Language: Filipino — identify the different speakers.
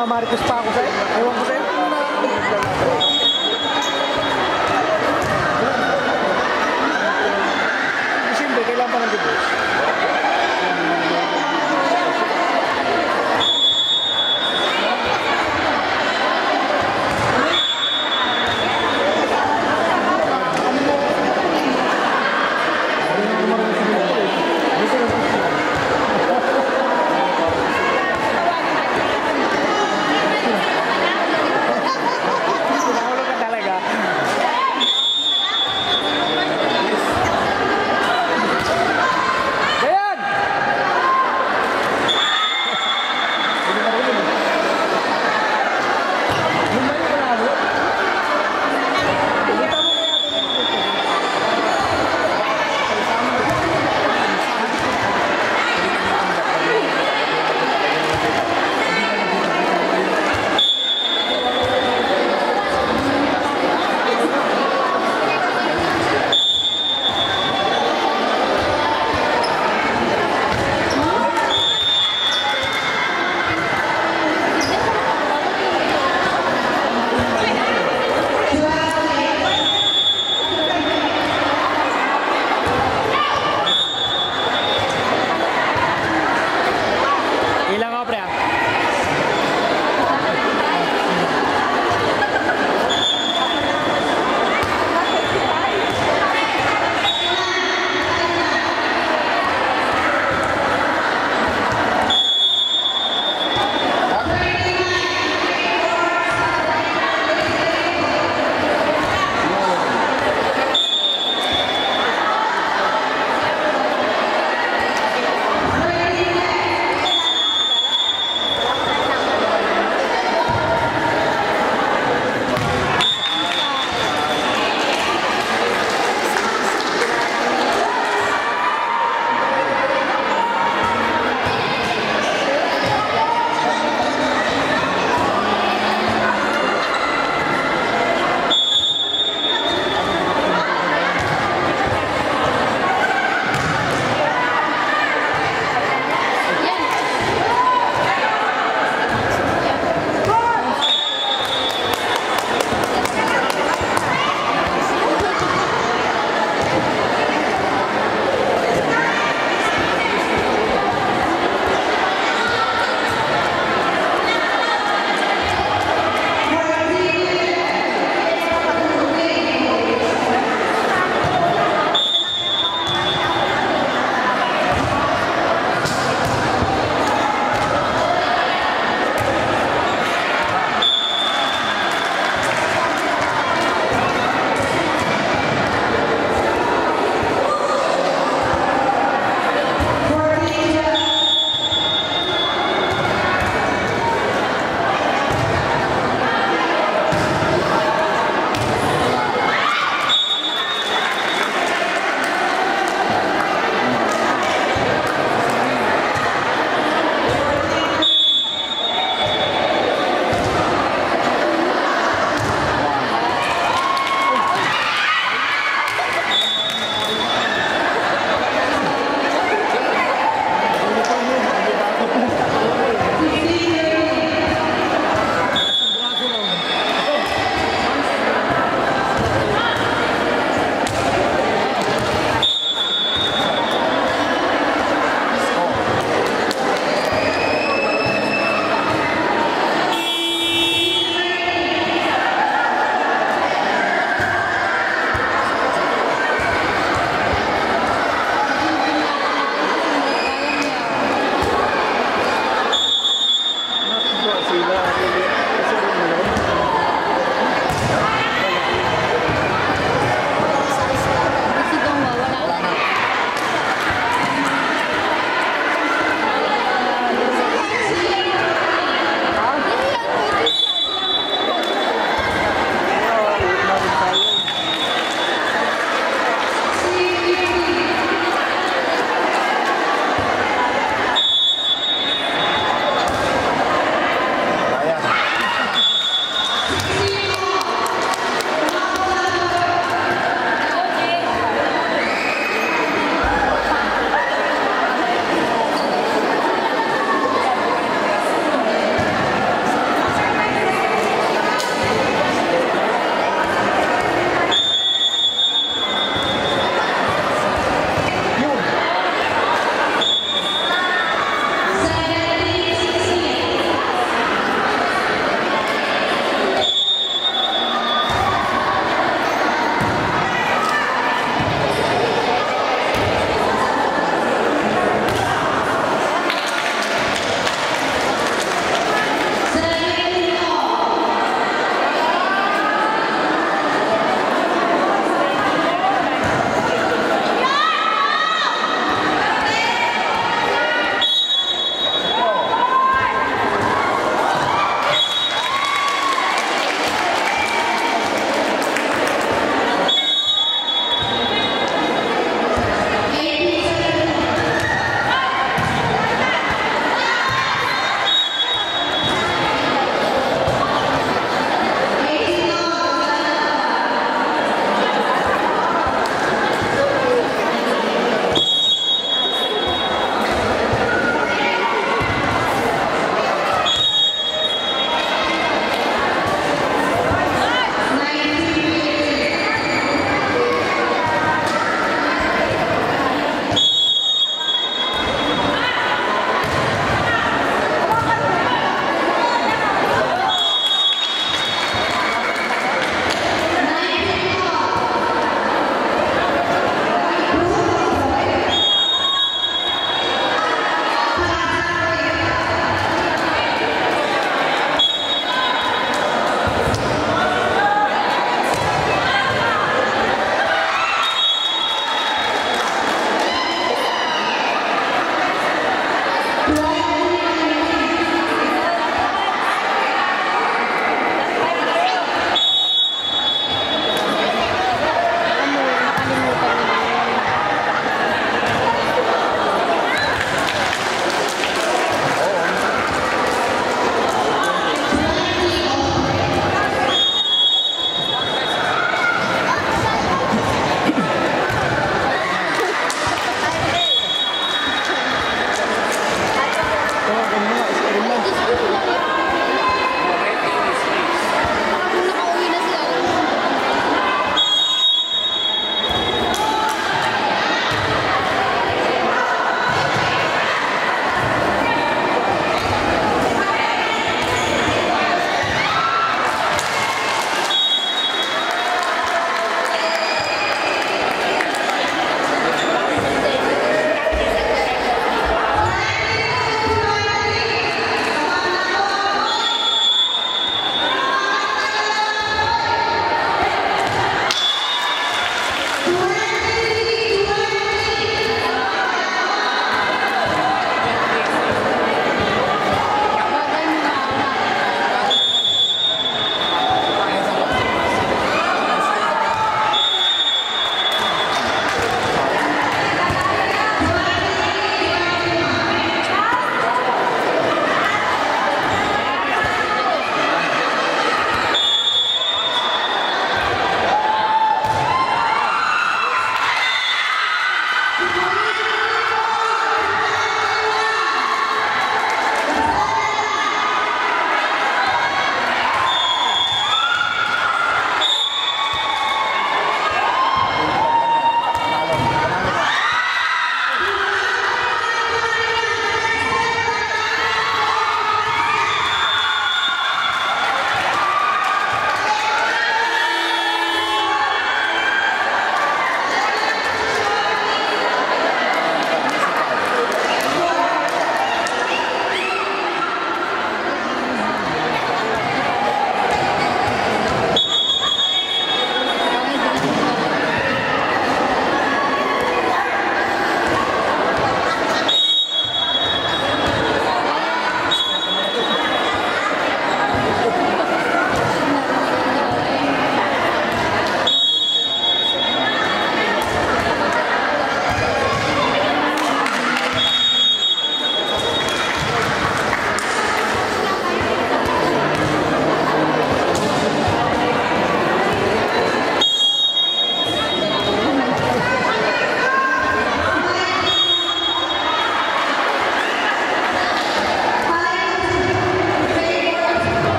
Speaker 1: nagmamarikos pa ako
Speaker 2: sa'yo. Ewan ko sa'yo. Siyempre, kailangan pa ng divorce.